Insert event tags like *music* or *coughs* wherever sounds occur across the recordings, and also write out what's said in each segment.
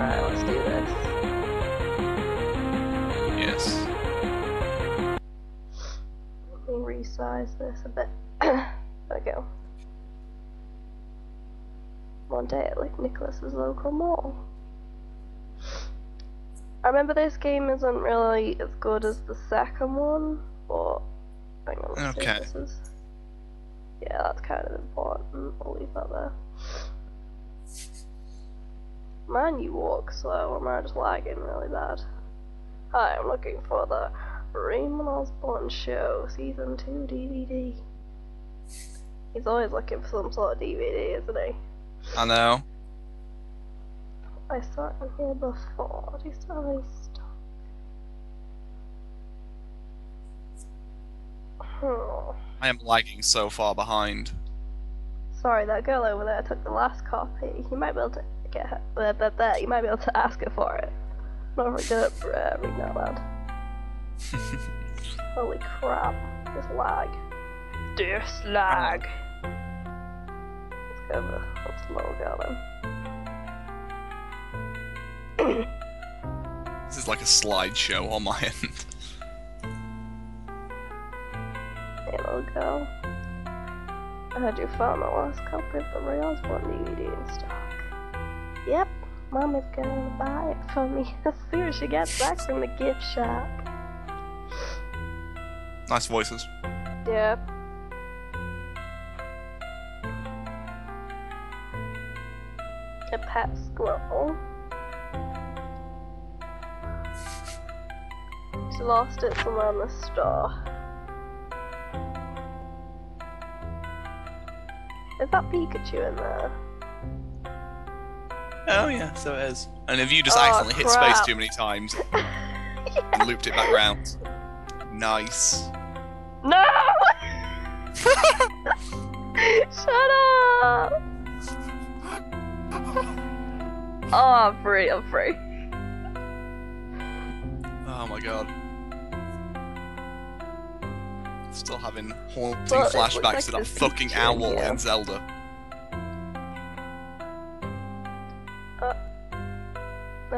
Alright, let's do this. Yes. Let me resize this a bit. *clears throat* there we go. One day at like Nicholas's local mall. I remember this game isn't really as good as the second one, but hang on, Okay. Yeah, that's kind of important. I'll leave that there. Man, you walk slow, or am I just lagging really bad? Hi, I'm looking for the Raymond Osborne Show Season 2 DVD. He's always looking for some sort of DVD, isn't he? I know. I saw it in here before. Do you still have any stock? Hmm. I am lagging so far behind. Sorry, that girl over there took the last copy. You might be able to get. You might be able to ask her for it. I'm not very good at uh, reading out loud. Holy crap. This lag. This lag. Let's go with the little girl then. This is like a slideshow on my end. Hey, little girl. I heard you found the last copy of the Ray Osborne DVD in stock. Yep, Mom is gonna buy it for me *laughs* as soon as she gets back from the gift shop. Nice voices. Yep. A pet squirrel. She lost it somewhere in the store. Is that Pikachu in there? Oh yeah, so it is. And if you just Oh, accidentally hit crap. space oh, too many times *laughs* and looped it back round. Nice. No! *laughs* Shut up! Oh, I'm free, I'm free. Oh my god. Still having haunting Well, flashbacks like to that fucking owl here. in Zelda.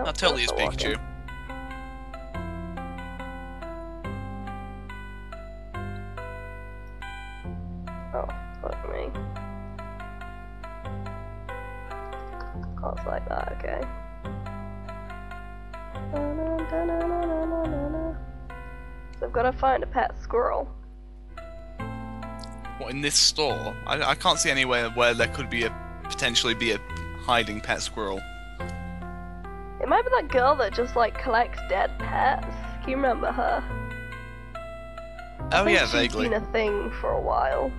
No, That totally is that's not. Pikachu. Oh, fuck me. Oh, it's like that, okay. So I've got to find a pet squirrel. What in this store? I, I can't see anywhere where there could be a potentially be a hiding pet squirrel. It might be that girl that just like collects dead pets. Can you remember her? Oh yeah, she's vaguely. been a thing for a while.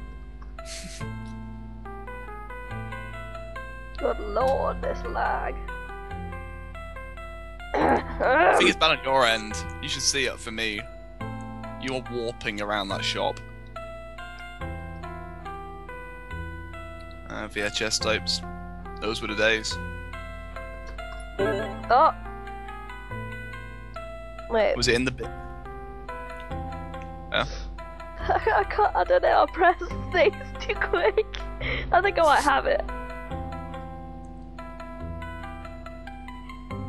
*laughs* Good lord, this lag. I think it's *coughs* bad on your end. You should see it for me. You're warping around that shop. Uh, VHS tapes. Those were the days. Oh. Wait, Was it in the bit? Yeah. *laughs* I can't. I don't know. I pressed things too quick. *laughs* I think I might have it.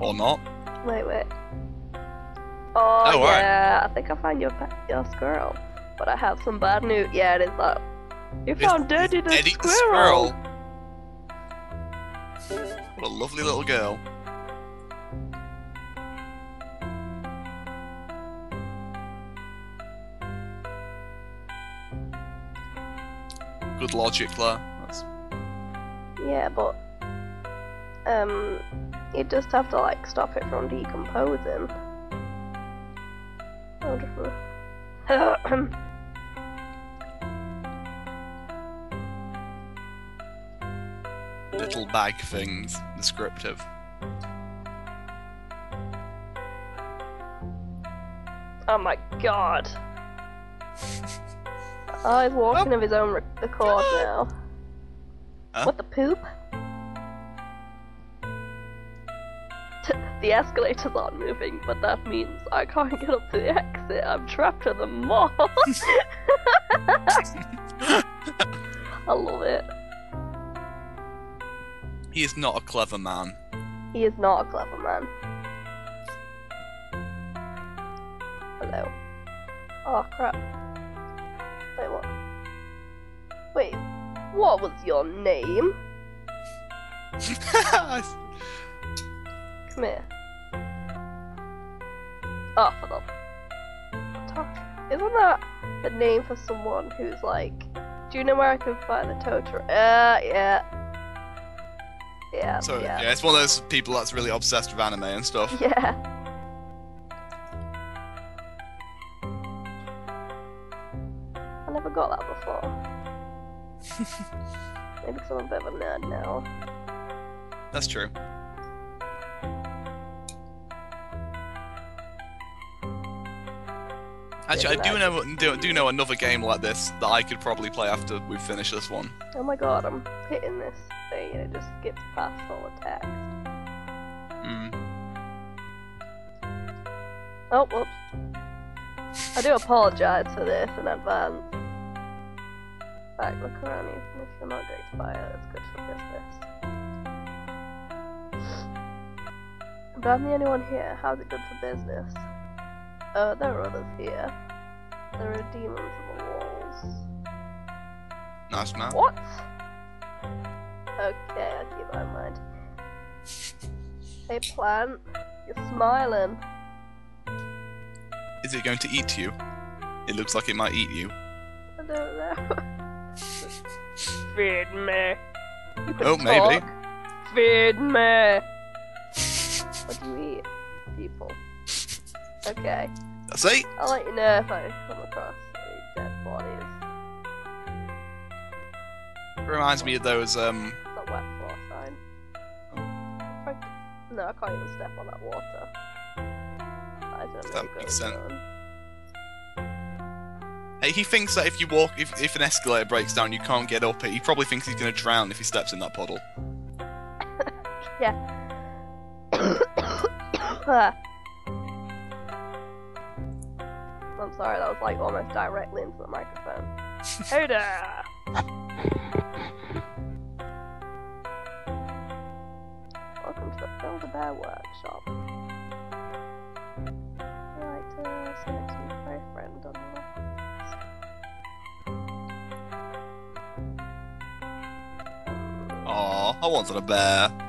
Or not? Wait, wait. Oh, Oh, alright. yeah. I think I found your pet, your squirrel. But I have some bad news. Yeah, it is that. You It's- found Daddy the Eddie squirrel. the squirrel. What a lovely little girl. Good logic there. That's... Yeah, but um, you just have to like stop it from decomposing. *coughs* Little bag things. Descriptive. oh my god. *laughs* Oh, he's walking of his own accord now. Huh? What the poop? the escalators aren't moving, but that means I can't get up to the exit. I'm trapped in the mall. *laughs* I love it. He is not a clever man. He is not a clever man. Hello. Oh crap. Wait, what? Wait, what was your name? *laughs* Come here. Oh, for the. Isn't that the name for someone who's like. Do you know where I can find the Totoro? Uh, yeah. Yeah, so yeah. yeah, it's one of those people that's really obsessed with anime and stuff. *laughs* Yeah. Maybe 'cause I'm a bit of a nerd now. That's true. Actually, I do know do, do know another game like this that I could probably play after we finish this one. Oh my god, I'm hitting this thing and it just skips past all the text. Mm. Oh, whoops. I do apologise for this in advance. Around even if you're not going to buy it, it's good for business. But I'm the only one here, how's it good for business? Oh, there are others here. There are demons on the walls. Nice man. What? Okay, I'll keep that in mind. Hey plant, you're smiling. Is it going to eat you? It looks like it might eat you. I don't know. *laughs* Feed me. Oh, maybe. Feed me. *laughs* What do you eat? People. Okay. See? I'll let you know if I come across any dead bodies. It Reminds me of those um a wet floor sign. Frank- No, I can't even step on that water. I. That what makes sense. He thinks that if you walk, if, if an escalator breaks down, you can't get up it. He probably thinks he's going to drown if he steps in that puddle. *laughs* Yeah. Ah. *coughs* I'm sorry, that was like almost directly into the microphone. *laughs* hey there! Welcome to the Build a Bear workshop. I wanted a bear.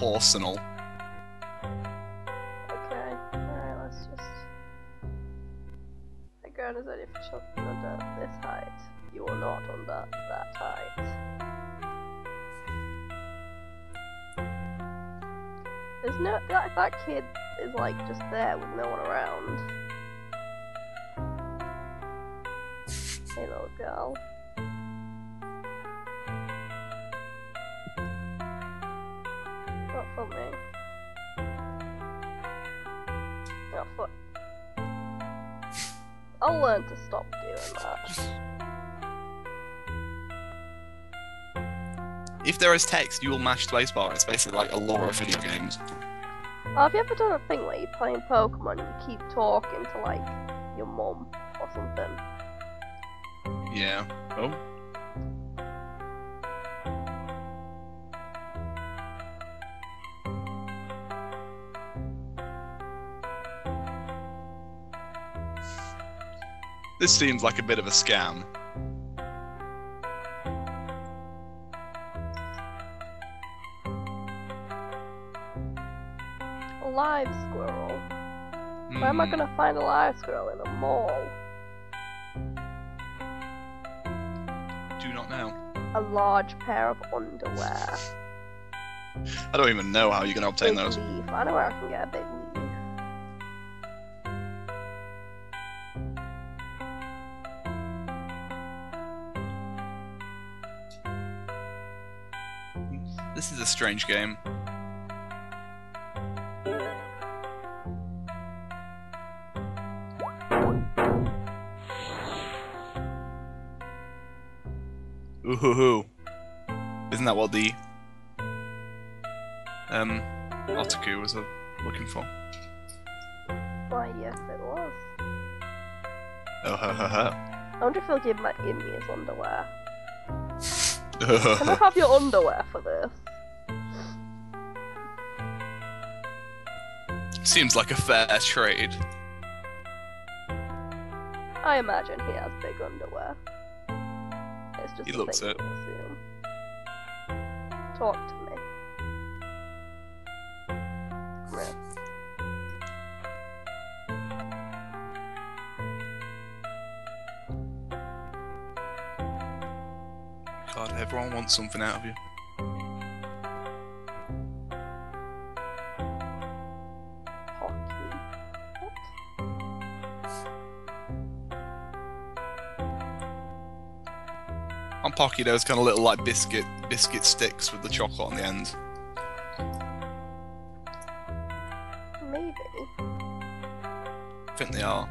Personal. Okay. Alright, let's just. The ground is only for children under this height. You are not under that height. There's no. That, that kid is like just there with no one around. *laughs* Hey, little girl. Not for me. Oh, fuck. I'll learn to stop doing that. If there is text, you will mash spacebar. It's basically like a lore of video games. Oh, have you ever done a thing where you're playing Pokemon and you keep talking to, like, your mum or something? Yeah. Oh. This seems like a bit of a scam. A live squirrel. Where am I Hmm. gonna find a live squirrel in a mall? Do not know. A large pair of underwear. I don't even know how you're going to obtain Big those. leaf. I know where I can get a big this strange game? Ooh, isn't that what the um Otaku was uh, looking for? Why, yes, it was. Oh, ha, ha, ha. I wonder if they'll give my in his underwear. *laughs* Can I have your underwear for this? Seems like a fair trade. I imagine he has big underwear. It's just He looks it. Talk to me. Come. God, everyone wants something out of you. Pocky, those kind of little like biscuit biscuit sticks with the chocolate on the end. Maybe. I think they are.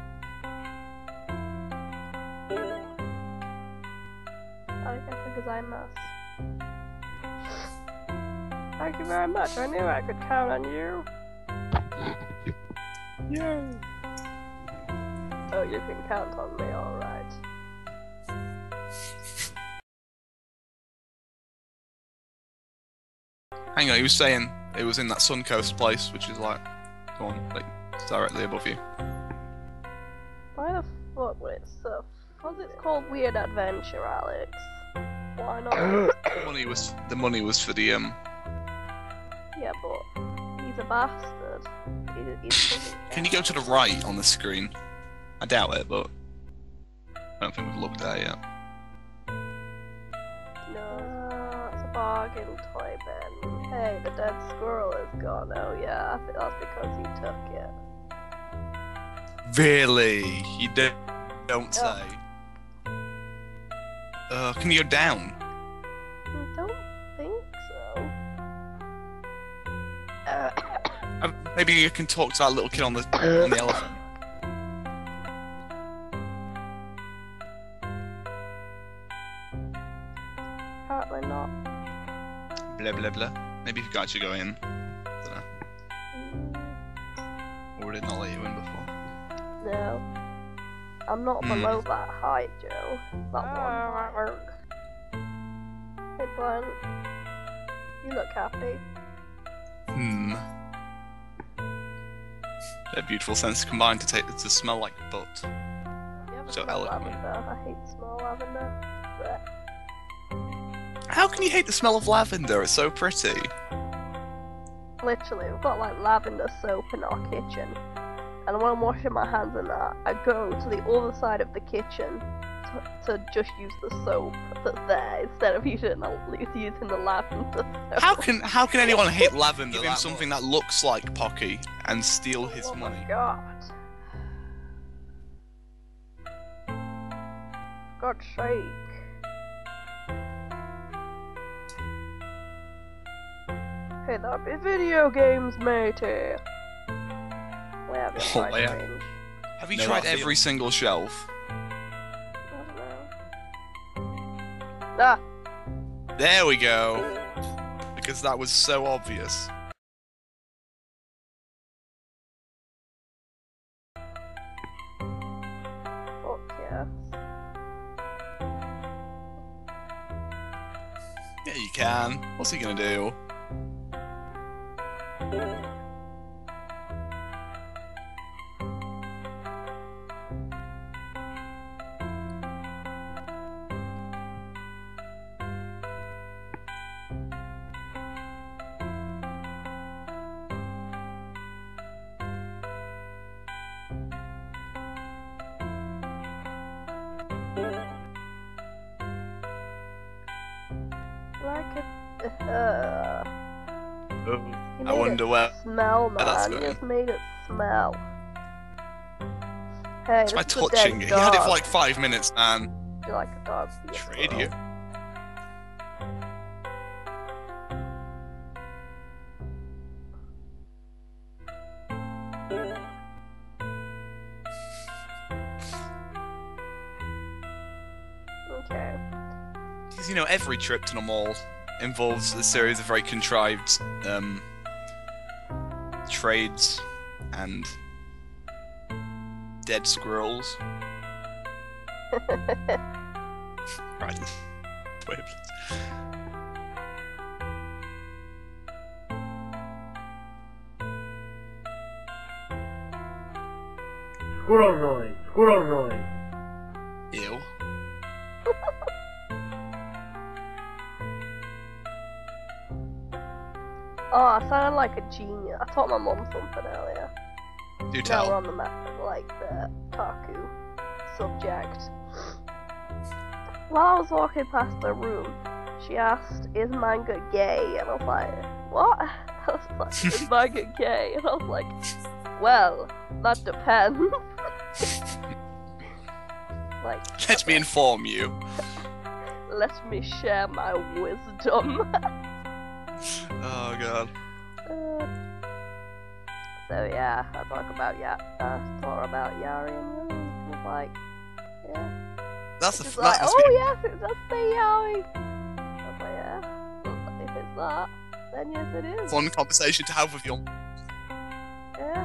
I guess because I must. Thank you very much. I knew I could count on you. *laughs* Yay! Oh, you can count on me, alright. Hang on, he was saying it was in that Suncoast place, which is like, go on, like directly above you. Why the fuck would it so? Because it's called? Weird Adventure, Alyx. Why not? *coughs* The money was the money was for the um. yeah, but he's a bastard. He, he doesn't *laughs* Can you go to the right on the screen? I doubt it, but I don't think we've looked at it yet. No, it's a bargain toy bin. Hey, the dead squirrel is gone. Oh yeah, that's because he took it. Really? You don't, don't say. Uh, can you go down? I don't think so. Uh, Uh, maybe you can talk to that little kid on the on the *coughs* elephant. apparently not. Blah blah blah. Maybe you could actually go in. Dunno. Mm, Or did it not let you in before? No. I'm not Hmm. below that height, Joe. That one. Hey, Glenn. You look happy. Hmm. Their beautiful sense combined to take to smell like butt. You So smell eloquent. lavender? I hate the smell lavender. Blech. How can you hate the smell of lavender? It's so pretty. Literally, we've got like lavender soap in our kitchen. And when I'm washing my hands in that, I go to the other side of the kitchen to, to just use the soap that's there instead of using the, using the lavender soap. How can how can anyone *laughs* hate lavender? Give him something that looks like Pocky and steal his oh money. my god. God's sake. Hey, that'd be video games, matey. We have your Oh, price yeah. range. Have you No, tried not every single shelf? I don't know. Ah, There we go. Because that was so obvious. fuck yeah. Yeah, you can. What's he gonna do? Thank *laughs* you. Smell, man. that's you going. just made it smell. Hey, It's by this is a touching it. He had it for like five minutes, man. You're like a dog. Trade you. Okay. Because you know every trip to the mall involves a series of very contrived um, trades and dead squirrels. *laughs* right. Wait. Squirrel noise, squirrel noise. Oh, I sounded like a genius. I taught my mom something earlier. Do Now tell. we're on the map, like the Otaku subject. While I was walking past the room, she asked, "Is manga gay?" And I was like, "What?" *laughs* I was like, "Is *laughs* manga gay?" And I was like, "Well, that depends." *laughs* like, Let me inform you. let me share my wisdom. *laughs* Oh god. Uh, so yeah, I talk about ya. Uh, talk about yaoi and. It's like, yeah. That's the that like, must oh be yes, it does say yaoi. I was like, yeah. If it's that, then yes, it a fun conversation to have with your. Yeah.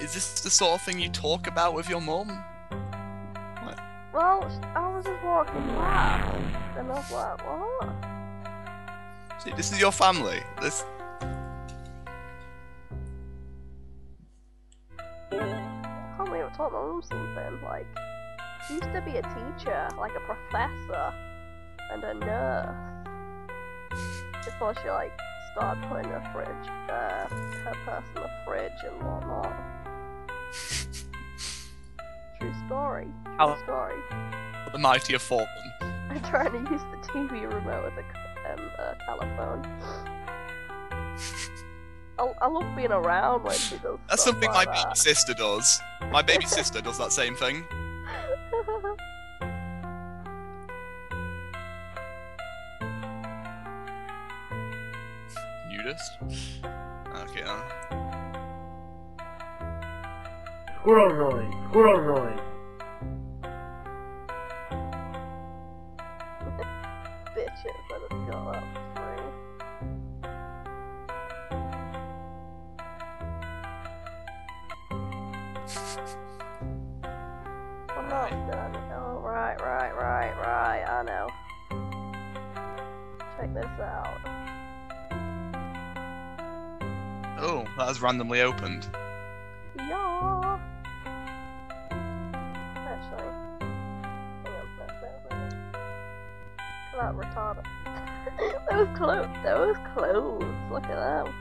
Is this the sort of thing you talk about with your mum? Well, I was just walking past, and I was like, what? See, this is your family. This. I can't believe I taught my mum something. Like, she used to be a teacher, like a professor, and a nurse. Before she like started putting her fridge, uh, her purse in the fridge and whatnot. True story. True How- story. The mighty have fallen. *laughs* I'm trying to use the TV remote as a, um, uh, telephone. *laughs* I, I love being around when she does. That's stuff something my like baby sister does. My baby *laughs* sister does that same thing. Nudist. Okay. Uh, Squirrel noise, squirrel noise. Right, right, right, right. I know. Check this out. oh, that has randomly opened. Yeah. Actually, hang on, no, no, no. That retarded. those clothes, those clothes. Look at them.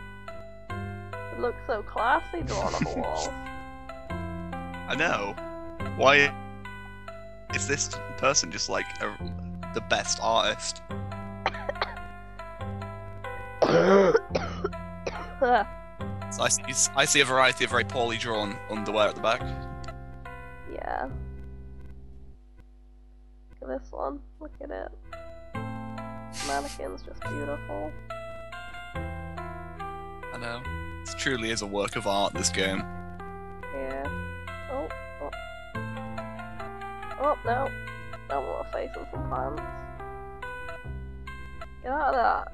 It looks so classy drawn on the *laughs* wall. I know. Why is this person just like a, the best artist? So I see, I see a variety of very poorly drawn underwear at the back. yeah. Look at this one. Look at it. Mannequin's just beautiful. I know. This truly is a work of art, this game. Oh, no. I want to face in some pants. Get out of that.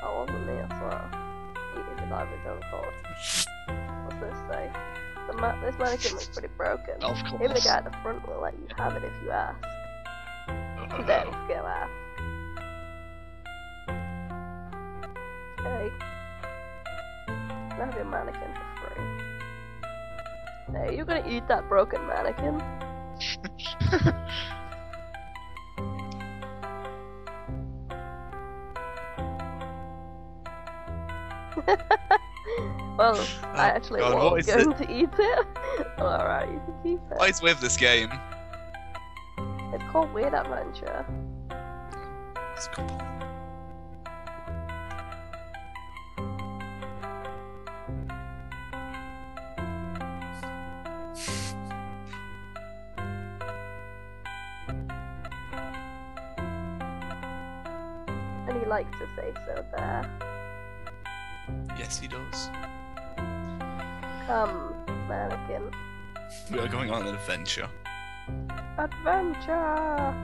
That wasn't me, I swear. Easy dive is on code. What's this say? The ma- this mannequin looks pretty broken. Of Maybe the guy at the front will let you have it if you ask. Oh, Don't go ask. Hey. Can I have your mannequin? Hey, you gonna eat that broken mannequin? *laughs* well, I Oh, actually God, was going to eat it. *laughs* Alright, you can keep it. What is with this game? It's called Weird Adventure. That's Um, yes, he does. Come, mannequin. We are going on an adventure. Adventure!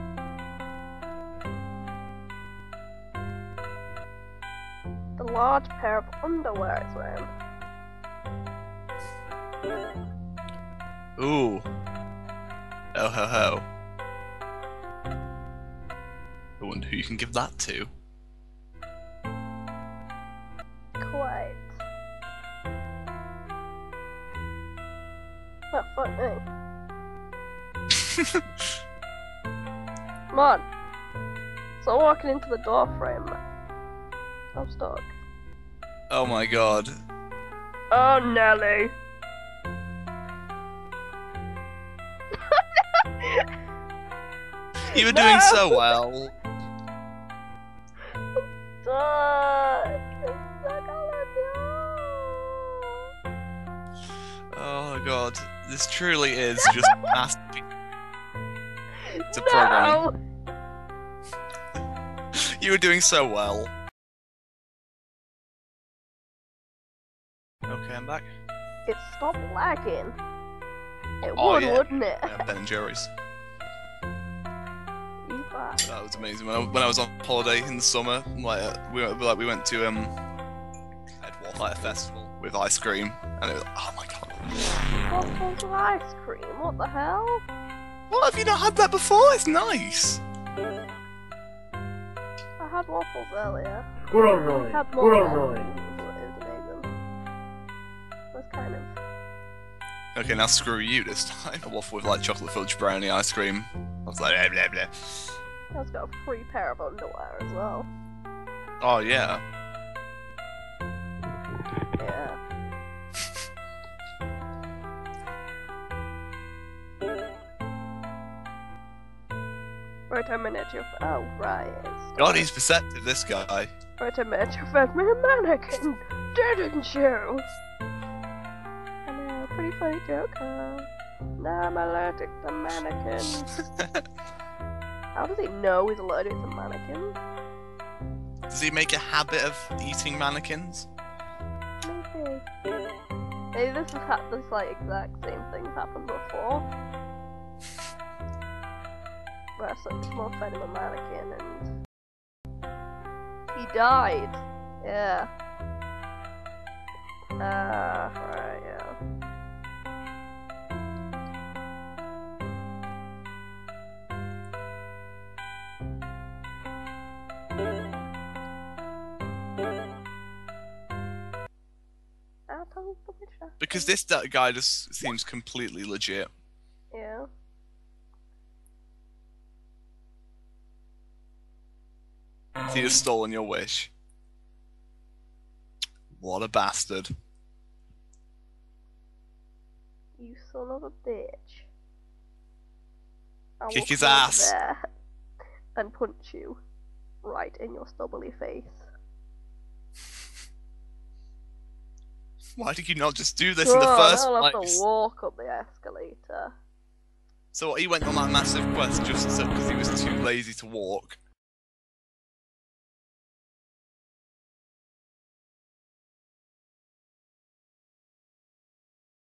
The large pair of underwear is wearing. Ooh. Oh ho ho. I wonder who you can give that to. Me. Come on. So walking into the door frame. I'm stuck. oh my god. Oh, Nelly. *laughs* You were doing so well. This truly is just *laughs* masterpiece. It's a. No. *laughs* You were doing so well. Okay, I'm back. It stopped lagging. It Oh, would, yeah. wouldn't it? Yeah, Ben and Jerry's. That was amazing. When I, when I was on holiday in the summer, like uh, we went, like we went to um, Edward festival with ice cream, and it was oh my god. Waffles with ice cream. What the hell? What have you not had that before? It's nice. Hmm. I had waffles earlier. Squirrel I noise. had more Squirrel waffles. noise. It was amazing. That's kind of. Okay, now screw you this time. A waffle with like chocolate fudge brownie ice cream. I was like blah blah blah. That's got a free pair of underwear as well. Oh yeah. Yeah. Right, a minute, you Oh, right. He's perceptive. This guy. Right, a minute, you fed me a mannequin, didn't you? I know, pretty funny joke, huh? Now I'm allergic to mannequins. *laughs* How does he know he's allergic to mannequins? Does he make a habit of eating mannequins? Maybe. Maybe this is ha- this like exact same thing happened before. Where someone fed him a mannequin and he died. Yeah. Ah, right, yeah. Because this guy just seems completely legit. He has stolen your wish. What a bastard. You son of a bitch. I Kick his ass. there And punch you right in your stubbly face. Why did you not just do this in the first I'll have place? to walk up the escalator. So what, he went on that massive quest just because he was too lazy to walk.